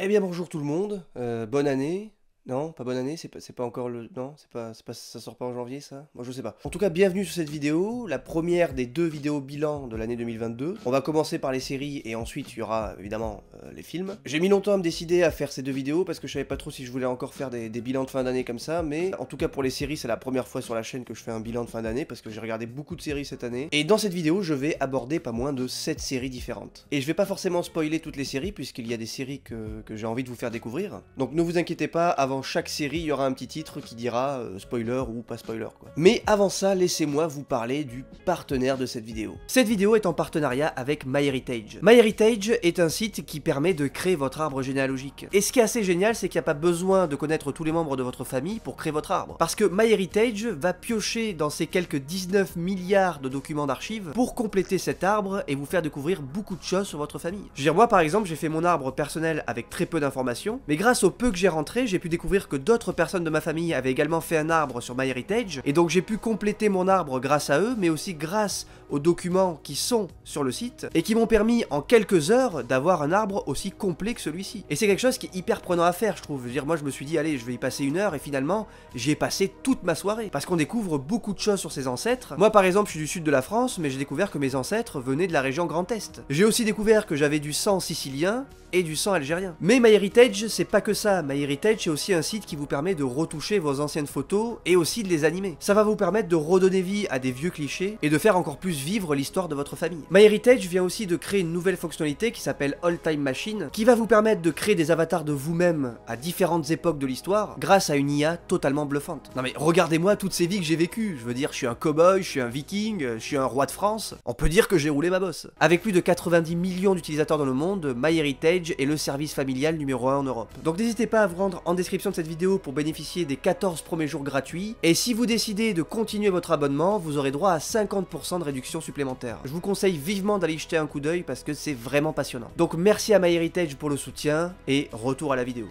Eh bien bonjour tout le monde, euh, bonne année. Non, pas bonne année, c'est pas, encore le... Non, c'est pas, pas, ça sort pas en janvier ça? Moi je sais pas. En tout cas, bienvenue sur cette vidéo, la première des deux vidéos bilan de l'année 2022. On va commencer par les séries et ensuite il y aura évidemment euh, les films. J'ai mis longtemps à me décider à faire ces deux vidéos parce que je savais pas trop si je voulais encore faire des, des bilans de fin d'année comme ça, mais en tout cas pour les séries, c'est la première fois sur la chaîne que je fais un bilan de fin d'année parce que j'ai regardé beaucoup de séries cette année. Et dans cette vidéo, je vais aborder pas moins de 7 séries différentes. Et je vais pas forcément spoiler toutes les séries puisqu'il y a des séries que, que j'ai envie de vous faire découvrir. Donc ne vous inquiétez pas, avant chaque série, il y aura un petit titre qui dira euh, spoiler ou pas spoiler quoi. Mais avant ça, laissez-moi vous parler du partenaire de cette vidéo. Cette vidéo est en partenariat avec MyHeritage. MyHeritage est un site qui permet de créer votre arbre généalogique. Et ce qui est assez génial, c'est qu'il n'y a pas besoin de connaître tous les membres de votre famille pour créer votre arbre. Parce que MyHeritage va piocher dans ces quelques 19 milliards de documents d'archives pour compléter cet arbre et vous faire découvrir beaucoup de choses sur votre famille. Je veux dire, moi par exemple, j'ai fait mon arbre personnel avec très peu d'informations, mais grâce au peu que j'ai rentré, j'ai pu découvrir que d'autres personnes de ma famille avaient également fait un arbre sur MyHeritage, et donc j'ai pu compléter mon arbre grâce à eux, mais aussi grâce aux documents qui sont sur le site, et qui m'ont permis en quelques heures d'avoir un arbre aussi complet que celui-ci. Et c'est quelque chose qui est hyper prenant à faire, je trouve. Je veux dire, moi je me suis dit, allez, je vais y passer une heure, et finalement, j'y ai passé toute ma soirée. Parce qu'on découvre beaucoup de choses sur ses ancêtres. Moi par exemple, je suis du sud de la France, mais j'ai découvert que mes ancêtres venaient de la région Grand Est. J'ai aussi découvert que j'avais du sang sicilien, et du sang algérien. Mais MyHeritage, c'est pas que ça. MyHeritage, c'est aussi un site qui vous permet de retoucher vos anciennes photos et aussi de les animer. Ça va vous permettre de redonner vie à des vieux clichés et de faire encore plus vivre l'histoire de votre famille. MyHeritage vient aussi de créer une nouvelle fonctionnalité qui s'appelle All Time Machine, qui va vous permettre de créer des avatars de vous-même à différentes époques de l'histoire grâce à une IA totalement bluffante. Non mais regardez-moi toutes ces vies que j'ai vécues. Je veux dire, je suis un cowboy, je suis un viking, je suis un roi de France. On peut dire que j'ai roulé ma bosse. Avec plus de 90 millions d'utilisateurs dans le monde, MyHeritage est le service familial numéro 1 en Europe. Donc n'hésitez pas à vous rendre en description de cette vidéo pour bénéficier des 14 premiers jours gratuits, et si vous décidez de continuer votre abonnement, vous aurez droit à 50% de réduction supplémentaire. Je vous conseille vivement d'aller jeter un coup d'œil parce que c'est vraiment passionnant. Donc merci à MyHeritage pour le soutien, et retour à la vidéo.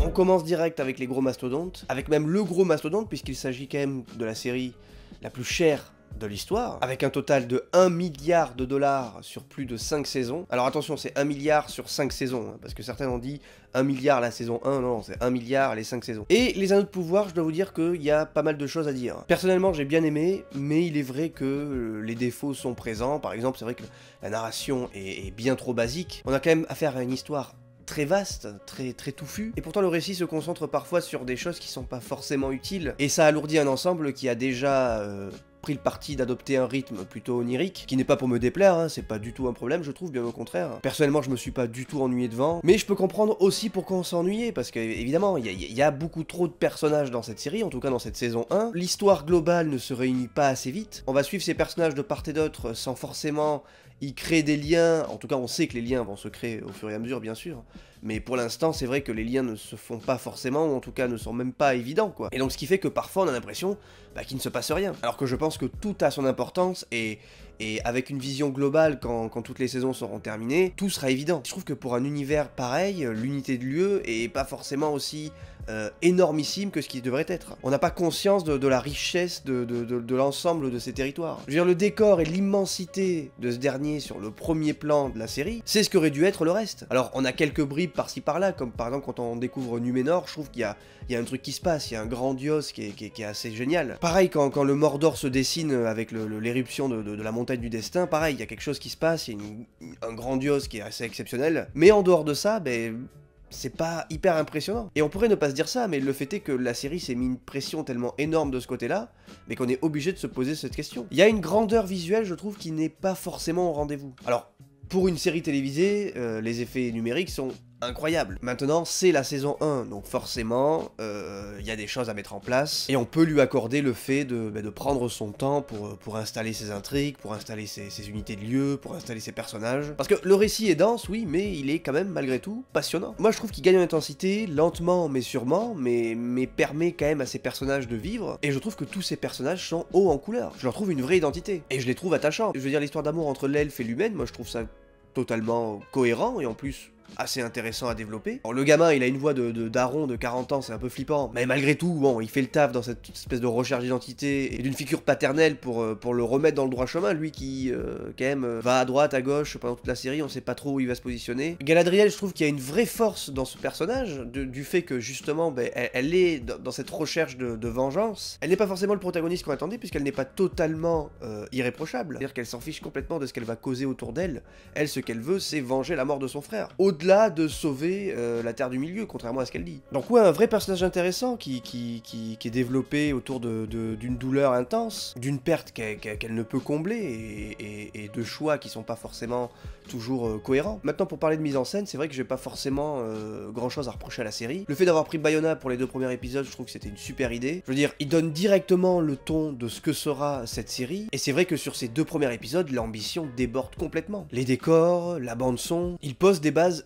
On commence direct avec les gros mastodontes, avec même le gros mastodonte puisqu'il s'agit quand même de la série la plus chère de l'histoire, avec un total de 1 milliard de dollars sur plus de 5 saisons. Alors attention, c'est 1 milliard sur 5 saisons, hein, parce que certains ont dit 1 milliard la saison 1, non, c'est 1 milliard les 5 saisons. Et les anneaux de pouvoir, je dois vous dire qu'il y a pas mal de choses à dire. Personnellement, j'ai bien aimé, mais il est vrai que euh, les défauts sont présents. Par exemple, c'est vrai que la narration est, bien trop basique. On a quand même affaire à une histoire très vaste, très, très touffu, et pourtant le récit se concentre parfois sur des choses qui sont pas forcément utiles, et ça alourdit un ensemble qui a déjà euh, le parti d'adopter un rythme plutôt onirique, qui n'est pas pour me déplaire, hein, c'est pas du tout un problème je trouve, bien au contraire. Personnellement je me suis pas du tout ennuyé devant, mais je peux comprendre aussi pourquoi on ennuyé, parce que évidemment il y, y, a beaucoup trop de personnages dans cette série, en tout cas dans cette saison 1, l'histoire globale ne se réunit pas assez vite, on va suivre ces personnages de part et d'autre sans forcément y créer des liens, en tout cas on sait que les liens vont se créer au fur et à mesure bien sûr, mais pour l'instant c'est vrai que les liens ne se font pas forcément, ou en tout cas ne sont même pas évidents quoi. Et donc ce qui fait que parfois on a l'impression bah, qu'il ne se passe rien, alors que je pense que tout a son importance, et, et avec une vision globale quand, quand, toutes les saisons seront terminées, tout sera évident. Je trouve que pour un univers pareil, l'unité de lieu est pas forcément aussi euh, énormissime que ce qui devrait être. On n'a pas conscience de, la richesse de, l'ensemble de ces territoires. Je veux dire, le décor et l'immensité de ce dernier sur le premier plan de la série, c'est ce qu'aurait dû être le reste. Alors, on a quelques bribes par-ci par-là, comme par exemple quand on découvre Numénor, je trouve qu'il y, a, un truc qui se passe, il y a un grandiose qui est, qui est, assez génial. Pareil, quand, le Mordor se dessine avec l'éruption de, de, la montagne du destin, pareil, il y a quelque chose qui se passe, il y a une, un grandiose qui est assez exceptionnel. Mais en dehors de ça, ben c'est pas hyper impressionnant. Et on pourrait ne pas se dire ça, mais le fait est que la série s'est mis une pression tellement énorme de ce côté-là, mais qu'on est obligé de se poser cette question. Il y a une grandeur visuelle, je trouve, qui n'est pas forcément au rendez-vous. Alors, pour une série télévisée, euh, les effets numériques sont incroyable. Maintenant, c'est la saison 1, donc forcément, il euh, y a des choses à mettre en place, et on peut lui accorder le fait de, bah, prendre son temps pour, pour installer ses intrigues, pour installer ses, unités de lieu, pour installer ses personnages. Parce que le récit est dense, oui, mais il est quand même, malgré tout, passionnant. Moi, je trouve qu'il gagne en intensité, lentement mais sûrement, mais, mais permet quand même à ses personnages de vivre, et je trouve que tous ces personnages sont hauts en couleur. Je leur trouve une vraie identité, et je les trouve attachants. Je veux dire, l'histoire d'amour entre l'elfe et l'humaine, moi je trouve ça totalement cohérent et en plus assez intéressant à développer. le gamin, il a une voix de, daron de 40 ans, c'est un peu flippant, mais malgré tout, bon, il fait le taf dans cette espèce de recherche d'identité et d'une figure paternelle pour, euh, pour le remettre dans le droit chemin, lui qui, euh, quand même, euh, va à droite, à gauche pendant toute la série, on sait pas trop où il va se positionner. Galadriel, je trouve qu'il y a une vraie force dans ce personnage, du fait que justement, ben, elle, est dans, cette recherche de, vengeance. Elle n'est pas forcément le protagoniste qu'on attendait, puisqu'elle n'est pas totalement irréprochable. C'est-à-dire qu'elle s'en fiche complètement de ce qu'elle va causer autour d'elle. Elle, ce qu'elle veut, c'est venger la mort de son frère. Au-delà de sauver la Terre du Milieu, contrairement à ce qu'elle dit. Donc ouais, un vrai personnage intéressant qui, qui, qui, est développé autour d'une de, douleur intense, d'une perte qu'elle ne peut combler, et, de choix qui sont pas forcément toujours euh, cohérents. Maintenant, pour parler de mise en scène, c'est vrai que j'ai pas forcément euh, grand chose à reprocher à la série. Le fait d'avoir pris Bayona pour les deux premiers épisodes, je trouve que c'était une super idée. Je veux dire, il donne directement le ton de ce que sera cette série, et c'est vrai que sur ces deux premiers épisodes, l'ambition déborde complètement. Les décors, la bande son, il pose des bases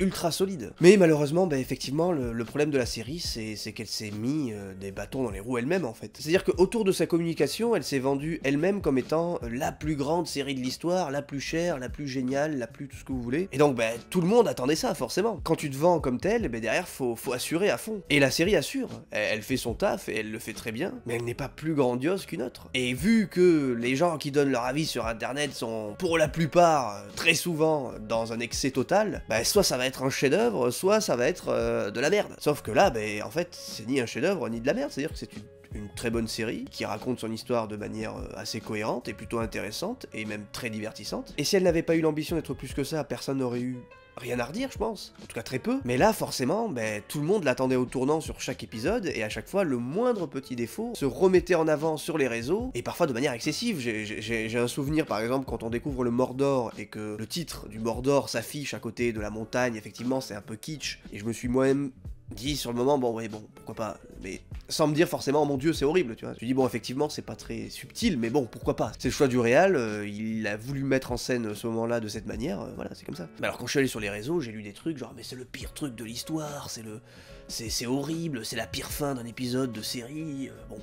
ultra solide. Mais malheureusement, bah, effectivement, le, problème de la série, c'est qu'elle s'est mis euh, des bâtons dans les roues elle-même, en fait. C'est-à-dire qu'autour de sa communication, elle s'est vendue elle-même comme étant euh, la plus grande série de l'histoire, la plus chère, la plus géniale, la plus tout ce que vous voulez. Et donc, bah, tout le monde attendait ça, forcément. Quand tu te vends comme tel, bah, derrière, faut, faut assurer à fond. Et la série assure. Elle, fait son taf, et elle le fait très bien, mais elle n'est pas plus grandiose qu'une autre. Et vu que les gens qui donnent leur avis sur Internet sont, pour la plupart, euh, très souvent, dans un excès total, bah, soit ça va être un chef-d'œuvre, soit ça va être euh, de la merde. Sauf que là, ben, en fait, c'est ni un chef-d'œuvre ni de la merde, c'est-à-dire que c'est une, très bonne série qui raconte son histoire de manière euh, assez cohérente et plutôt intéressante et même très divertissante. Et si elle n'avait pas eu l'ambition d'être plus que ça, personne n'aurait eu rien à redire, je pense. En tout cas, très peu. Mais là, forcément, ben, tout le monde l'attendait au tournant sur chaque épisode, et à chaque fois, le moindre petit défaut se remettait en avant sur les réseaux, et parfois de manière excessive. J'ai un souvenir, par exemple, quand on découvre le Mordor, et que le titre du Mordor s'affiche à côté de la montagne, effectivement, c'est un peu kitsch, et je me suis moi-même dit sur le moment, bon, ouais, bon, pourquoi pas, mais sans me dire forcément, oh mon dieu, c'est horrible, tu vois. Je dis, bon, effectivement, c'est pas très subtil, mais bon, pourquoi pas. C'est le choix du réal, euh, il a voulu mettre en scène ce moment-là de cette manière, euh, voilà, c'est comme ça. Mais alors, quand je suis allé sur les réseaux, j'ai lu des trucs genre, mais c'est le pire truc de l'histoire, c'est le. C'est horrible, c'est la pire fin d'un épisode de série, euh, bon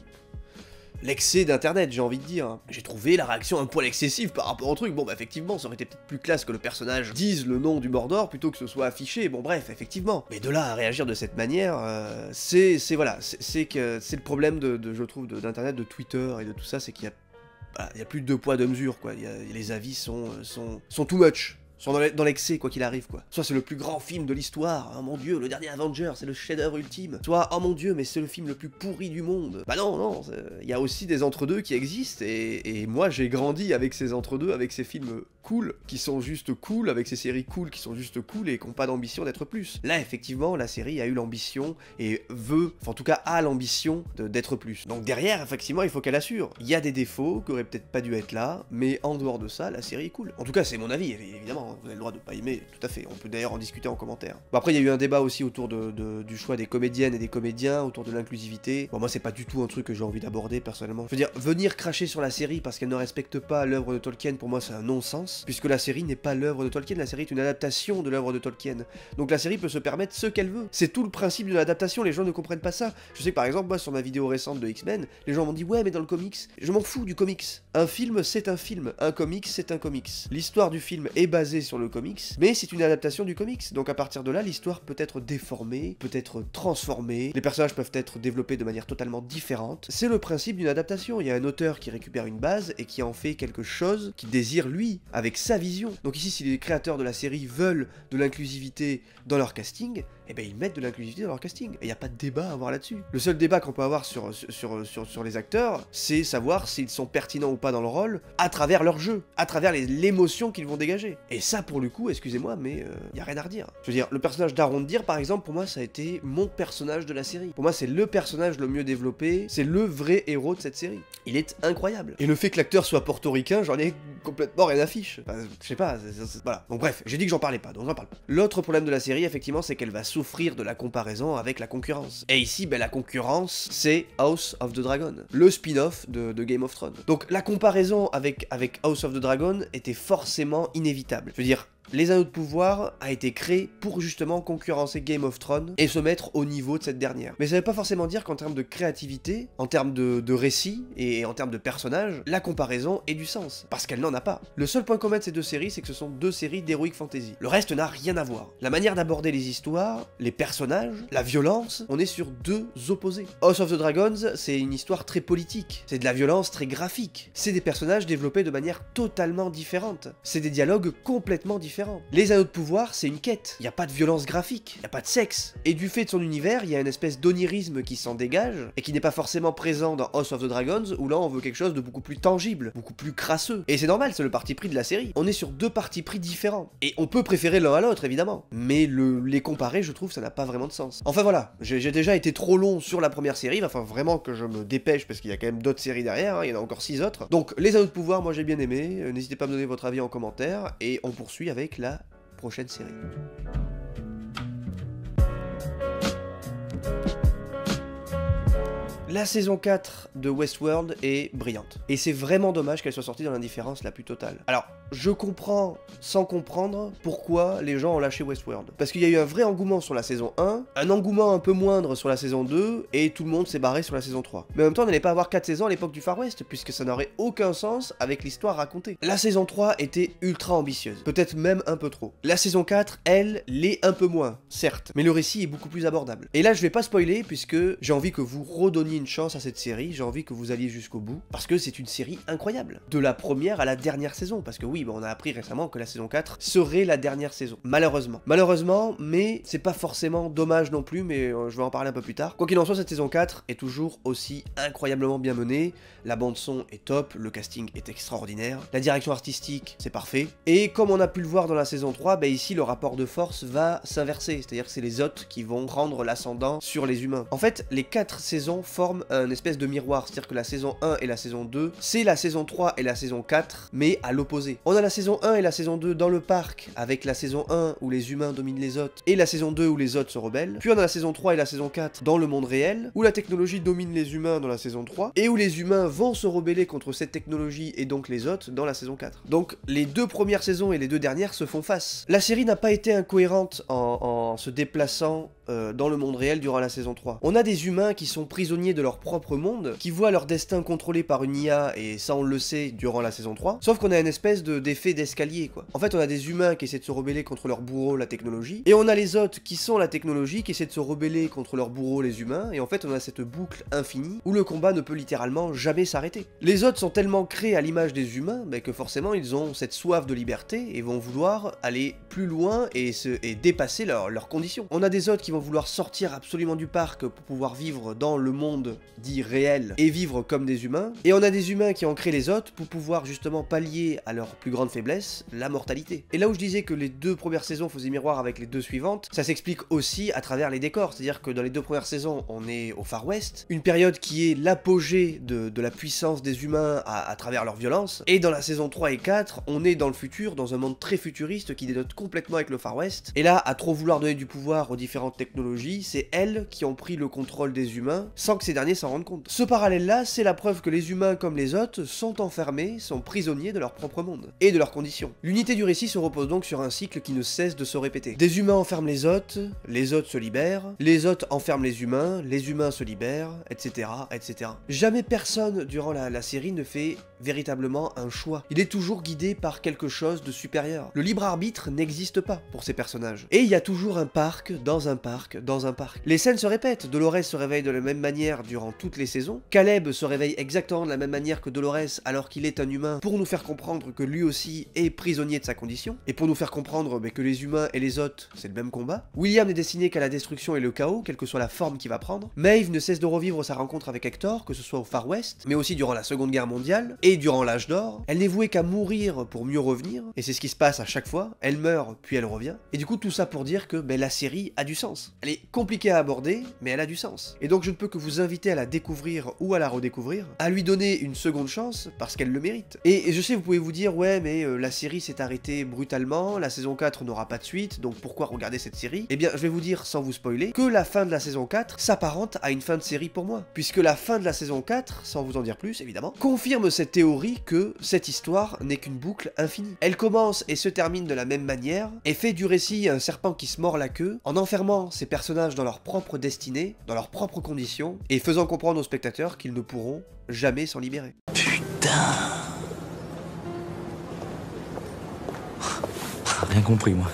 l'excès d'internet, j'ai envie de dire. J'ai trouvé la réaction un poil excessive par rapport au truc. Bon, bah effectivement, ça aurait été peut-être plus classe que le personnage dise le nom du Mordor plutôt que ce soit affiché. Bon, bref, effectivement. Mais de là à réagir de cette manière, euh, c'est, voilà, c'est que c'est le problème de, je trouve, d'internet, de, Twitter et de tout ça, c'est qu'il y a il y a plus de deux poids deux mesures quoi. les avis sont, sont, sont too much sont dans l'excès, quoi qu'il arrive, quoi. Soit c'est le plus grand film de l'histoire, oh mon dieu, le dernier Avenger, c'est le chef-d'œuvre ultime. Soit, oh mon dieu, mais c'est le film le plus pourri du monde. Bah non, non, il y a aussi des entre-deux qui existent, et, et moi j'ai grandi avec ces entre-deux, avec ces films cool, qui sont juste cool, avec ces séries cool qui sont juste cool et qui n'ont pas d'ambition d'être plus. Là, effectivement, la série a eu l'ambition et veut, enfin, en tout cas a l'ambition d'être plus. Donc derrière, effectivement, il faut qu'elle assure. Il y a des défauts qui auraient peut-être pas dû être là, mais en dehors de ça, la série est cool. En tout cas, c'est mon avis, évidemment, vous avez le droit de pas aimer, tout à fait. On peut d'ailleurs en discuter en commentaire. Bon, après, il y a eu un débat aussi autour de, du choix des comédiennes et des comédiens, autour de l'inclusivité. Bon, moi, c'est pas du tout un truc que j'ai envie d'aborder personnellement. Je veux dire, venir cracher sur la série parce qu'elle ne respecte pas l'œuvre de Tolkien, pour moi, c'est un non-sens puisque la série n'est pas l'œuvre de Tolkien, la série est une adaptation de l'œuvre de Tolkien. Donc la série peut se permettre ce qu'elle veut. C'est tout le principe d'une adaptation, les gens ne comprennent pas ça. Je sais que par exemple, moi sur ma vidéo récente de X-Men, les gens m'ont dit ouais mais dans le comics, je m'en fous du comics. Un film c'est un film, un comics c'est un comics. L'histoire du film est basée sur le comics, mais c'est une adaptation du comics. Donc à partir de là, l'histoire peut être déformée, peut être transformée, les personnages peuvent être développés de manière totalement différente. C'est le principe d'une adaptation. Il y a un auteur qui récupère une base et qui en fait quelque chose qu'il désire lui, avec sa vision. Donc ici, si les créateurs de la série veulent de l'inclusivité dans leur casting, eh ben ils mettent de l'inclusivité dans leur casting. Et il n'y a pas de débat à avoir là-dessus. Le seul débat qu'on peut avoir sur, les acteurs, c'est savoir s'ils sont pertinents ou pas dans le rôle à travers leur jeu, à travers l'émotion qu'ils vont dégager. Et ça, pour le coup, excusez-moi, mais il euh, n'y a rien à redire. Je veux dire, le personnage d'Arondir, par exemple, pour moi, ça a été mon personnage de la série. Pour moi, c'est le personnage le mieux développé, c'est le vrai héros de cette série. Il est incroyable. Et le fait que l'acteur soit portoricain, j'en ai complètement rien à fiche. je sais pas, voilà. Donc bref, j'ai dit que j'en parlais pas, donc j'en parle pas. L'autre problème de la série, effectivement, c'est qu'elle va souffrir de la comparaison avec la concurrence. Et ici, ben, la concurrence, c'est House of the Dragon, le spin-off de, Game of Thrones. Donc la comparaison avec, avec House of the Dragon était forcément inévitable. Je veux dire, Les Anneaux de Pouvoir a été créé pour justement concurrencer Game of Thrones et se mettre au niveau de cette dernière. Mais ça veut pas forcément dire qu'en termes de créativité, en termes de, de récit et en termes de personnages, la comparaison ait du sens. Parce qu'elle n'en a pas. Le seul point commun de ces deux séries, c'est que ce sont deux séries d'heroic fantasy. Le reste n'a rien à voir. La manière d'aborder les histoires, les personnages, la violence, on est sur deux opposés. House of the Dragons, c'est une histoire très politique. C'est de la violence très graphique. C'est des personnages développés de manière totalement différente. C'est des dialogues complètement différents. Les Anneaux de Pouvoir, c'est une quête. Il n'y a pas de violence graphique, il n'y a pas de sexe. Et du fait de son univers, il y a une espèce d'onirisme qui s'en dégage, et qui n'est pas forcément présent dans House of the Dragons, où là on veut quelque chose de beaucoup plus tangible, beaucoup plus crasseux. Et c'est normal, c'est le parti pris de la série. On est sur deux partis pris différents. Et on peut préférer l'un à l'autre, évidemment. Mais le, les comparer, je trouve, ça n'a pas vraiment de sens. Enfin voilà, j'ai déjà été trop long sur la première série, falloir vraiment que je me dépêche, parce qu'il y a quand même d'autres séries derrière, hein, il y en a encore six autres. Donc les Anneaux de Pouvoir, moi j'ai bien aimé, euh, n'hésitez pas à me donner votre avis en commentaire, et on poursuit avec la prochaine série. La saison 4 de Westworld est brillante. Et c'est vraiment dommage qu'elle soit sortie dans l'indifférence la plus totale. Alors, je comprends, sans comprendre, pourquoi les gens ont lâché Westworld. Parce qu'il y a eu un vrai engouement sur la saison 1, un engouement un peu moindre sur la saison 2, et tout le monde s'est barré sur la saison 3. Mais en même temps, on n'allait pas avoir 4 saisons à l'époque du Far West, puisque ça n'aurait aucun sens avec l'histoire racontée. La saison 3 était ultra ambitieuse, peut-être même un peu trop. La saison 4, elle, l'est un peu moins, certes, mais le récit est beaucoup plus abordable. Et là, je vais pas spoiler, puisque j'ai envie que vous redonniez une chance à cette série, j'ai envie que vous alliez jusqu'au bout, parce que c'est une série incroyable. De la première à la dernière saison, parce que oui, on a appris récemment que la saison 4 serait la dernière saison, malheureusement. Malheureusement, mais c'est pas forcément dommage non plus, mais euh, je vais en parler un peu plus tard. Quoi qu'il en soit, cette saison 4 est toujours aussi incroyablement bien menée, la bande son est top, le casting est extraordinaire, la direction artistique, c'est parfait, et comme on a pu le voir dans la saison 3, bah ici le rapport de force va s'inverser, c'est-à-dire que c'est les autres qui vont prendre l'ascendant sur les humains. En fait, les 4 saisons forment un espèce de miroir, c'est-à-dire que la saison 1 et la saison 2, c'est la saison 3 et la saison 4, mais à l'opposé. A la saison 1 et la saison 2 dans le parc, avec la saison 1 où les humains dominent les autres, et la saison 2 où les autres se rebellent. Puis on a la saison 3 et la saison 4 dans le monde réel, où la technologie domine les humains dans la saison 3, et où les humains vont se rebeller contre cette technologie et donc les autres dans la saison 4. Donc les deux premières saisons et les deux dernières se font face. La série n'a pas été incohérente en, se déplaçant euh, dans le monde réel durant la saison 3. On a des humains qui sont prisonniers de leur propre monde, qui voient leur destin contrôlé par une IA, et ça on le sait durant la saison 3, sauf qu'on a une espèce d'effet d'escalier quoi. En fait on a des humains qui essaient de se rebeller contre leur bourreau, la technologie, et on a les autres qui sont la technologie, qui essaient de se rebeller contre leur bourreau, les humains, et en fait on a cette boucle infinie où le combat ne peut littéralement jamais s'arrêter. Les autres sont tellement créés à l'image des humains bah, que forcément ils ont cette soif de liberté et vont vouloir aller plus loin et, se, et dépasser leurs conditions. On a des autres qui vont vouloir sortir absolument du parc pour pouvoir vivre dans le monde dit réel et vivre comme des humains. Et on a des humains qui ont créé les autres pour pouvoir justement pallier à leur plus grande faiblesse, la mortalité. Et là où je disais que les deux premières saisons faisaient miroir avec les deux suivantes, ça s'explique aussi à travers les décors. C'est-à-dire que dans les deux premières saisons, on est au Far West, une période qui est l'apogée de, la puissance des humains à, à travers leur violence. Et dans la saison 3 et 4, on est dans le futur, dans un monde très futuriste qui dénote complètement avec le Far West. Et là, à trop vouloir donner du pouvoir aux différentes technologies, c'est elles qui ont pris le contrôle des humains sans que ces derniers s'en rendent compte. Ce parallèle-là, c'est la preuve que les humains comme les autres sont enfermés, sont prisonniers de leur propre monde et de leurs conditions. L'unité du récit se repose donc sur un cycle qui ne cesse de se répéter. Des humains enferment les autres, les autres se libèrent, les autres enferment les humains, les humains se libèrent, etc. etc. Jamais personne durant la, la série ne fait véritablement un choix. Il est toujours guidé par quelque chose de supérieur. Le libre arbitre n'existe pas pour ces personnages. Et il y a toujours un parc dans un parc dans un parc. Les scènes se répètent, Dolores se réveille de la même manière durant toutes les saisons, Caleb se réveille exactement de la même manière que Dolores alors qu'il est un humain pour nous faire comprendre que lui aussi est prisonnier de sa condition, et pour nous faire comprendre que les humains et les autres c'est le même combat. William n'est destiné qu'à la destruction et le chaos, quelle que soit la forme qu'il va prendre. Maeve ne cesse de revivre sa rencontre avec Hector, que ce soit au Far West, mais aussi durant la Seconde Guerre mondiale, et durant l'âge d'or. Elle n'est vouée qu'à mourir pour mieux revenir, et c'est ce qui se passe à chaque fois. Elle meurt, puis elle revient. Et du coup, tout ça pour dire que ben, la série a du sens. Elle est compliquée à aborder, mais elle a du sens. Et donc je ne peux que vous inviter à la découvrir ou à la redécouvrir, à lui donner une seconde chance parce qu'elle le mérite. Et je sais, vous pouvez vous dire, ouais, mais euh, la série s'est arrêtée brutalement, la saison 4 n'aura pas de suite, donc pourquoi regarder cette série? Eh bien, je vais vous dire, sans vous spoiler, que la fin de la saison 4 s'apparente à une fin de série pour moi. Puisque la fin de la saison 4, sans vous en dire plus évidemment, confirme cette théorie que cette histoire n'est qu'une boucle infinie. Elle commence et se termine de la même manière, et fait du récit un serpent qui se mord la queue, en enfermant ses personnages dans leur propre destinée, dans leurs propres conditions, et faisant comprendre aux spectateurs qu'ils ne pourront jamais s'en libérer. Putain Compris, moi.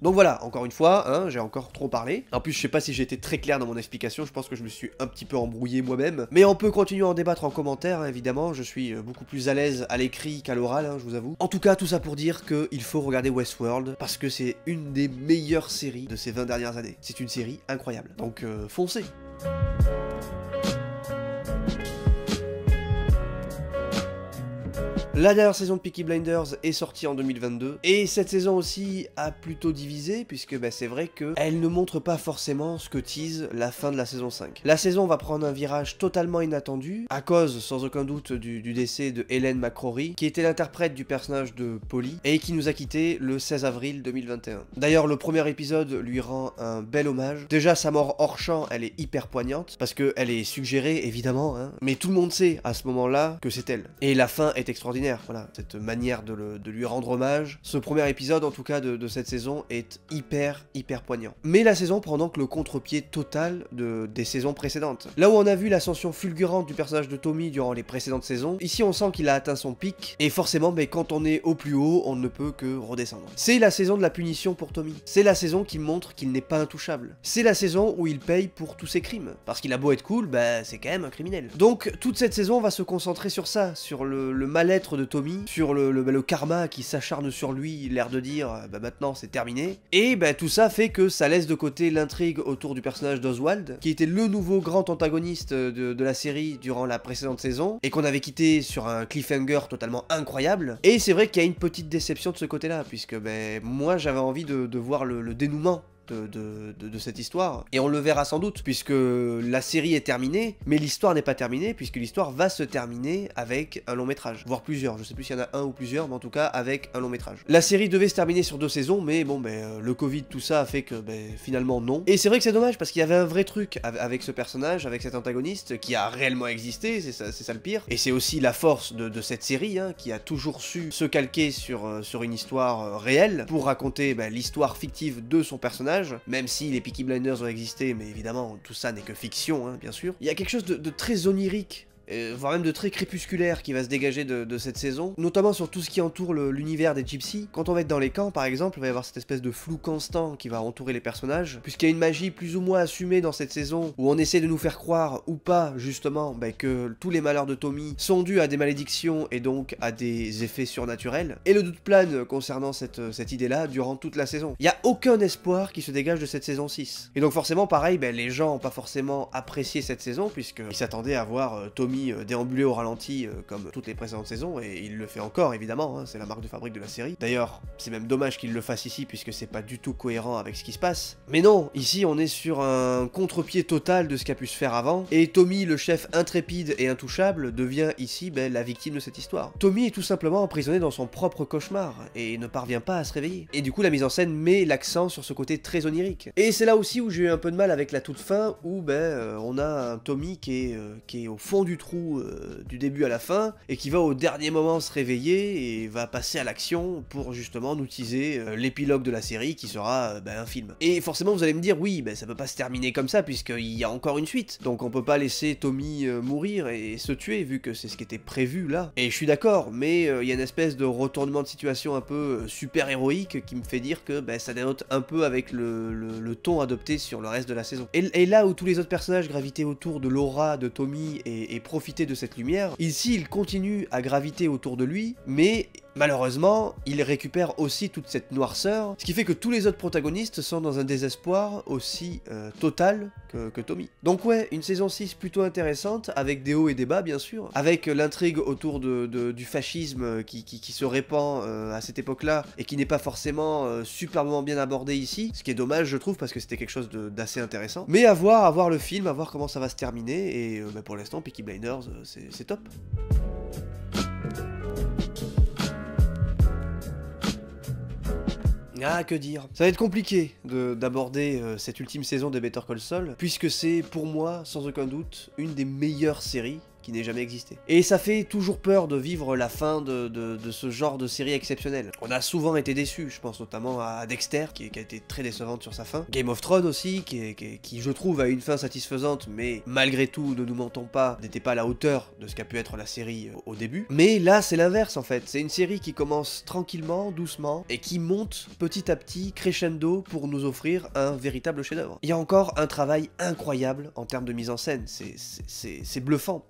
Donc voilà, encore une fois, hein, j'ai encore trop parlé. En plus, je sais pas si j'ai été très clair dans mon explication, je pense que je me suis un petit peu embrouillé moi-même. Mais on peut continuer à en débattre en commentaire, hein, évidemment, je suis euh, beaucoup plus à l'aise à l'écrit qu'à l'oral, hein, je vous avoue. En tout cas, tout ça pour dire qu'il faut regarder Westworld, parce que c'est une des meilleures séries de ces 20 dernières années. C'est une série incroyable. Donc euh, foncez La dernière saison de Peaky Blinders est sortie en 2022, et cette saison aussi a plutôt divisé, puisque bah, c'est vrai qu'elle ne montre pas forcément ce que tease la fin de la saison 5. La saison va prendre un virage totalement inattendu, à cause sans aucun doute du, décès de Hélène McCrory, qui était l'interprète du personnage de Polly, et qui nous a quitté le 16 avril 2021. D'ailleurs, le premier épisode lui rend un bel hommage. Déjà, sa mort hors champ, elle est hyper poignante, parce qu'elle est suggérée, évidemment, hein, mais tout le monde sait à ce moment-là que c'est elle. Et la fin est extraordinaire voilà, cette manière de, lui rendre hommage. Ce premier épisode, en tout cas, de, cette saison est hyper, hyper poignant. Mais la saison prend donc le contre-pied total de, des saisons précédentes. Là où on a vu l'ascension fulgurante du personnage de Tommy durant les précédentes saisons, ici on sent qu'il a atteint son pic, et forcément, mais quand on est au plus haut, on ne peut que redescendre. C'est la saison de la punition pour Tommy. C'est la saison qui montre qu'il n'est pas intouchable. C'est la saison où il paye pour tous ses crimes. Parce qu'il a beau être cool, bah c'est quand même un criminel. Donc toute cette saison va se concentrer sur ça, sur le mal-être de Tommy, sur le, le, karma qui s'acharne sur lui, l'air de dire euh, bah maintenant c'est terminé. Et bah tout ça fait que ça laisse de côté l'intrigue autour du personnage d'Oswald, qui était le nouveau grand antagoniste de, de, la série durant la précédente saison, et qu'on avait quitté sur un cliffhanger totalement incroyable. Et c'est vrai qu'il y a une petite déception de ce côté-là, puisque ben, moi j'avais envie de, de voir le dénouement de, cette histoire. Et on le verra sans doute, puisque la série est terminée, mais l'histoire n'est pas terminée, puisque l'histoire va se terminer avec un long métrage, voire plusieurs. Je sais plus s'il y en a un ou plusieurs, mais en tout cas avec un long métrage. La série devait se terminer sur deux saisons, mais bon, ben, euh, le Covid, tout ça a fait que ben, finalement non. Et c'est vrai que c'est dommage, parce qu'il y avait un vrai truc avec ce personnage, avec cet antagoniste, qui a réellement existé, c'est ça, ça, le pire. Et c'est aussi la force de, cette série, hein, qui a toujours su se calquer sur, euh, sur une histoire euh, réelle, pour raconter ben, l'histoire fictive de son personnage, même si les Peaky Blinders ont existé, mais évidemment, tout ça n'est que fiction, hein, bien sûr. Il y a quelque chose de très onirique voire même de très crépusculaire qui va se dégager de, cette saison, notamment sur tout ce qui entoure l'univers des gypsies. Quand on va être dans les camps, par exemple, il va y avoir cette espèce de flou constant qui va entourer les personnages, puisqu'il y a une magie plus ou moins assumée dans cette saison, où on essaie de nous faire croire, ou pas, justement, bah, que tous les malheurs de Tommy sont dus à des malédictions et donc à des effets surnaturels. Et le doute plane concernant cette, cette idée-là durant toute la saison. Il n'y a aucun espoir qui se dégage de cette saison 6. Et donc forcément, pareil, bah, les gens n'ont pas forcément apprécié cette saison, puisqu'ils s'attendaient à voir euh, Tommy euh, déambuler au ralenti euh, comme toutes les précédentes saisons, et il le fait encore évidemment, hein, c'est la marque de fabrique de la série. D'ailleurs, c'est même dommage qu'il le fasse ici puisque c'est pas du tout cohérent avec ce qui se passe. Mais non, ici on est sur un contre-pied total de ce qu'a pu se faire avant, et Tommy, le chef intrépide et intouchable, devient ici ben, la victime de cette histoire. Tommy est tout simplement emprisonné dans son propre cauchemar, et ne parvient pas à se réveiller. Et du coup la mise en scène met l'accent sur ce côté très onirique. Et c'est là aussi où j'ai eu un peu de mal avec la toute fin, où ben, euh, on a un Tommy qui est, qui est au fond du trou euh, du début à la fin, et qui va au dernier moment se réveiller et va passer à l'action pour justement nous teaser euh, l'épilogue de la série qui sera euh, ben, un film. Et forcément vous allez me dire oui, ben, ça peut pas se terminer comme ça puisqu'il y a encore une suite, donc on peut pas laisser Tommy mourir et se tuer vu que c'est ce qui était prévu là. Et je suis d'accord, mais il y a une espèce de retournement de situation un peu super héroïque qui me fait dire que ben, ça dénote un peu avec le, le, ton adopté sur le reste de la saison. Et, là où tous les autres personnages gravitaient autour de l'aura de Tommy et, et profiter de cette lumière. Ici, il continue à graviter autour de lui, mais Malheureusement, il récupère aussi toute cette noirceur, ce qui fait que tous les autres protagonistes sont dans un désespoir aussi euh, total que, Tommy. Donc ouais, une saison 6 plutôt intéressante, avec des hauts et des bas bien sûr, avec l'intrigue autour du fascisme qui, qui, se répand euh, à cette époque-là, et qui n'est pas forcément euh, superbement bien abordé ici, ce qui est dommage je trouve, parce que c'était quelque chose d'assez intéressant. Mais à voir, à voir le film, à voir comment ça va se terminer, et euh, bah, pour l'instant, Peaky Blinders, euh, c'est top. Ah, que dire. Ça va être compliqué d'aborder euh, cette ultime saison de Better Call Saul, puisque c'est, pour moi, sans aucun doute, une des meilleures séries qui n'ait jamais existé. Et ça fait toujours peur de vivre la fin de, de, ce genre de série exceptionnelle. On a souvent été déçus, je pense notamment à Dexter, qui, a été très décevante sur sa fin. Game of Thrones aussi, qui, je trouve a une fin satisfaisante, mais malgré tout, ne nous mentons pas, n'était pas à la hauteur de ce qu'a pu être la série au, au début. Mais là, c'est l'inverse en fait. C'est une série qui commence tranquillement, doucement, et qui monte petit à petit, crescendo, pour nous offrir un véritable chef-d'œuvre. Il y a encore un travail incroyable en termes de mise en scène. C'est bluffant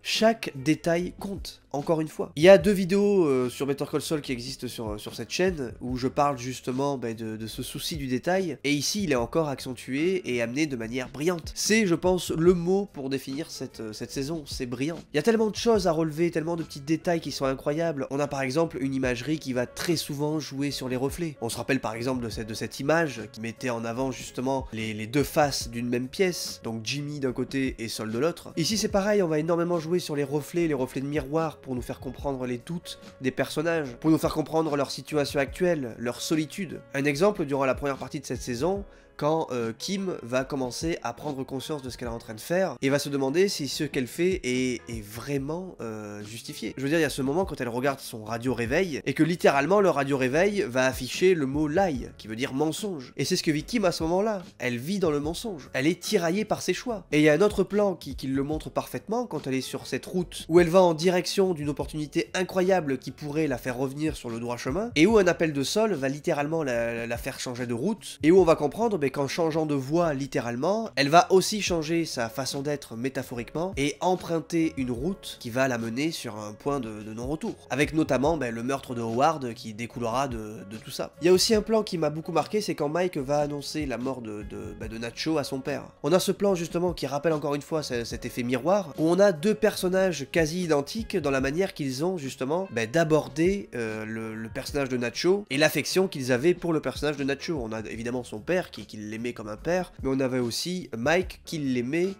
détail compte encore une fois. Il y a deux vidéos euh, sur Better Call Saul qui existent sur, sur cette chaîne où je parle justement bah, de, de, ce souci du détail et ici il est encore accentué et amené de manière brillante. C'est je pense le mot pour définir cette, euh, cette saison, c'est brillant. Il y a tellement de choses à relever, tellement de petits détails qui sont incroyables. On a par exemple une imagerie qui va très souvent jouer sur les reflets. On se rappelle par exemple de cette, de cette image qui mettait en avant justement les, les deux faces d'une même pièce, donc Jimmy d'un côté et Sol de l'autre. Ici c'est pareil, on va énormément jouer sur les reflets, les reflets de miroir pour nous faire comprendre les doutes des personnages, pour nous faire comprendre leur situation actuelle, leur solitude. Un exemple, durant la première partie de cette saison, quand euh, Kim va commencer à prendre conscience de ce qu'elle est en train de faire et va se demander si ce qu'elle fait est, vraiment euh, justifié. Je veux dire, il y a ce moment quand elle regarde son radio réveil et que littéralement le radio réveil va afficher le mot lie, qui veut dire mensonge. Et c'est ce que vit Kim à ce moment-là. Elle vit dans le mensonge. Elle est tiraillée par ses choix. Et il y a un autre plan qui, qui le montre parfaitement quand elle est sur cette route où elle va en direction d'une opportunité incroyable qui pourrait la faire revenir sur le droit chemin et où un appel de sol va littéralement la, la faire changer de route et où on va comprendre mais qu'en changeant de voie littéralement, elle va aussi changer sa façon d'être métaphoriquement et emprunter une route qui va la mener sur un point de, non-retour. Avec notamment ben, le meurtre de Howard qui découlera de, tout ça. Il y a aussi un plan qui m'a beaucoup marqué, c'est quand Mike va annoncer la mort de, ben, Nacho à son père. On a ce plan justement qui rappelle encore une fois cet effet miroir, où on a deux personnages quasi identiques dans la manière qu'ils ont justement ben, d'aborder euh, le, personnage de Nacho et l'affection qu'ils avaient pour le personnage de Nacho. On a évidemment son père qui, qui l'aimait comme un père, mais on avait aussi Mike qui l'aimait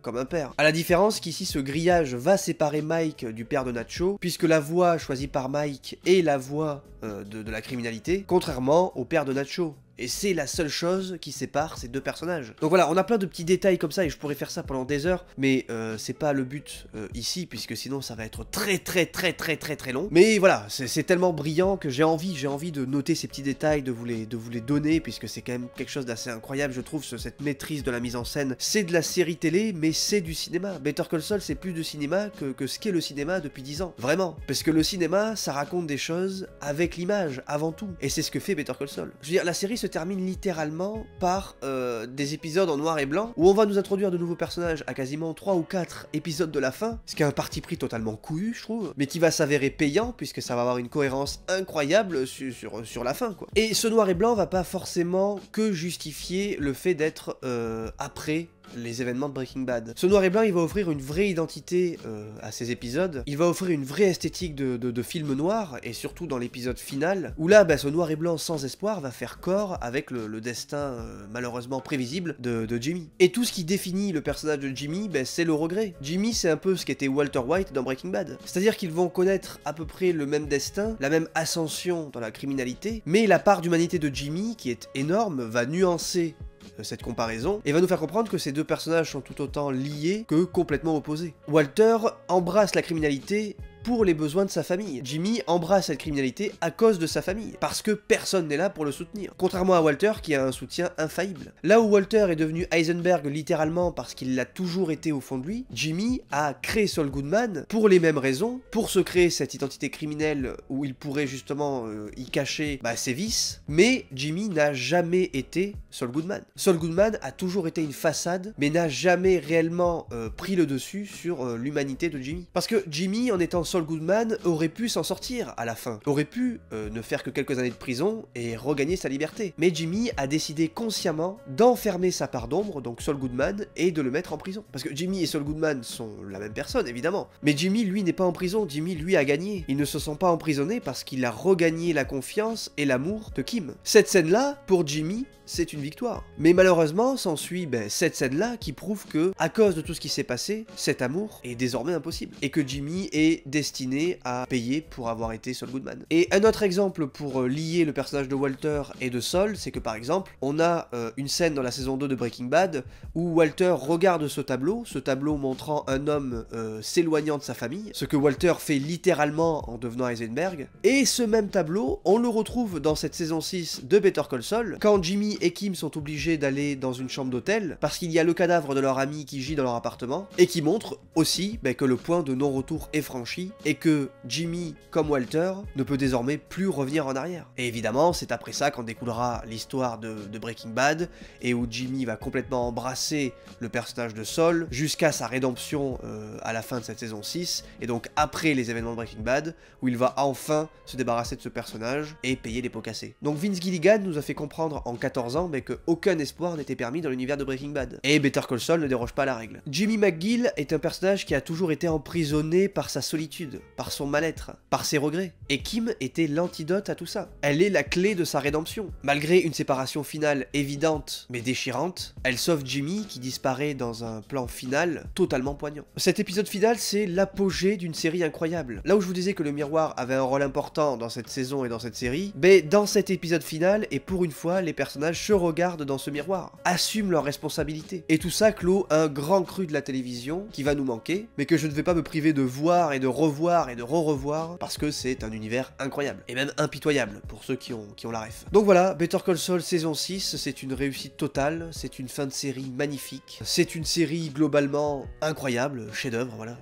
comme un père. À la différence qu'ici ce grillage va séparer Mike du père de Nacho, puisque la voie choisie par Mike est la voie euh, de, de la criminalité, contrairement au père de Nacho. Et c'est la seule chose qui sépare ces deux personnages. Donc voilà, on a plein de petits détails comme ça, et je pourrais faire ça pendant des heures, mais euh, c'est pas le but euh, ici, puisque sinon ça va être très très très très très très long. Mais voilà, c'est tellement brillant que j'ai envie, j'ai envie de noter ces petits détails, de vous les, de vous les donner, puisque c'est quand même quelque chose d'assez incroyable, je trouve, cette maîtrise de la mise en scène. C'est de la série télé, mais c'est du cinéma. Better Call Saul, c'est plus de cinéma que, que ce qu'est le cinéma depuis 10 ans. Vraiment. Parce que le cinéma, ça raconte des choses avec l'image, avant tout. Et c'est ce que fait Better Call Saul. Je veux dire, la série se termine littéralement par euh, des épisodes en noir et blanc où on va nous introduire de nouveaux personnages à quasiment 3 ou 4 épisodes de la fin, ce qui est un parti pris totalement couillu, je trouve, mais qui va s'avérer payant puisque ça va avoir une cohérence incroyable sur, la fin, quoi. Et ce noir et blanc va pas forcément que justifier le fait d'être euh, après les événements de Breaking Bad. Ce noir et blanc, il va offrir une vraie identité euh, à ces épisodes, il va offrir une vraie esthétique de, film noir, et surtout dans l'épisode final, où là, bah, ce noir et blanc sans espoir va faire corps avec le, destin euh, malheureusement prévisible de, de, Jimmy. Et tout ce qui définit le personnage de Jimmy, bah, c'est le regret. Jimmy, c'est un peu ce qu'était Walter White dans Breaking Bad. C'est-à-dire qu'ils vont connaître à peu près le même destin, la même ascension dans la criminalité, mais la part d'humanité de Jimmy, qui est énorme, va nuancer cette comparaison, et va nous faire comprendre que ces deux personnages sont tout autant liés que complètement opposés. Walter embrasse la criminalité pour les besoins de sa famille. Jimmy embrasse cette criminalité à cause de sa famille, parce que personne n'est là pour le soutenir. Contrairement à Walter qui a un soutien infaillible. Là où Walter est devenu Heisenberg littéralement parce qu'il l'a toujours été au fond de lui, Jimmy a créé Saul Goodman pour les mêmes raisons, pour se créer cette identité criminelle où il pourrait justement euh, y cacher bah, ses vices, mais Jimmy n'a jamais été Saul Goodman. Saul Goodman a toujours été une façade, mais n'a jamais réellement euh, pris le dessus sur euh, l'humanité de Jimmy. Parce que Jimmy, en étant Saul Goodman aurait pu s'en sortir à la fin, aurait pu euh, ne faire que quelques années de prison et regagner sa liberté. Mais Jimmy a décidé consciemment d'enfermer sa part d'ombre, donc Saul Goodman, et de le mettre en prison. Parce que Jimmy et Saul Goodman sont la même personne, évidemment. Mais Jimmy, lui, n'est pas en prison, Jimmy, lui, a gagné. Il ne se sent pas emprisonné parce qu'il a regagné la confiance et l'amour de Kim. Cette scène-là, pour Jimmy, c'est une victoire. Mais malheureusement, s'ensuit ben, cette scène-là qui prouve que, à cause de tout ce qui s'est passé, cet amour est désormais impossible. Et que Jimmy est destiné à payer pour avoir été Saul Goodman. Et un autre exemple pour euh, lier le personnage de Walter et de Saul, c'est que par exemple, on a euh, une scène dans la saison 2 de Breaking Bad où Walter regarde ce tableau, ce tableau montrant un homme euh, s'éloignant de sa famille, ce que Walter fait littéralement en devenant Heisenberg. Et ce même tableau, on le retrouve dans cette saison 6 de Better Call Saul, quand Jimmy et Kim sont obligés d'aller dans une chambre d'hôtel parce qu'il y a le cadavre de leur ami qui gît dans leur appartement et qui montre aussi ben, que le point de non-retour est franchi et que Jimmy, comme Walter, ne peut désormais plus revenir en arrière. Et évidemment, c'est après ça qu'en découlera l'histoire de, Breaking Bad et où Jimmy va complètement embrasser le personnage de Saul jusqu'à sa rédemption euh, à la fin de cette saison 6 et donc après les événements de Breaking Bad où il va enfin se débarrasser de ce personnage et payer les pots cassés. Donc Vince Gilligan nous a fait comprendre en 14 mais qu'aucun espoir n'était permis dans l'univers de Breaking Bad. Et Better Call Saul ne déroge pas la règle. Jimmy McGill est un personnage qui a toujours été emprisonné par sa solitude, par son mal-être, par ses regrets. Et Kim était l'antidote à tout ça. Elle est la clé de sa rédemption. Malgré une séparation finale évidente mais déchirante, elle sauve Jimmy qui disparaît dans un plan final totalement poignant. Cet épisode final, c'est l'apogée d'une série incroyable. Là où je vous disais que le miroir avait un rôle important dans cette saison et dans cette série, mais dans cet épisode final, et pour une fois, les personnages se regardent dans ce miroir, assument leurs responsabilités. Et tout ça clôt un grand cru de la télévision qui va nous manquer, mais que je ne vais pas me priver de voir et de revoir et de re-revoir parce que c'est un univers incroyable et même impitoyable pour ceux qui ont, qui ont la ref. Donc voilà, Better Call Saul saison 6, c'est une réussite totale, c'est une fin de série magnifique, c'est une série globalement incroyable, chef-d'œuvre, voilà.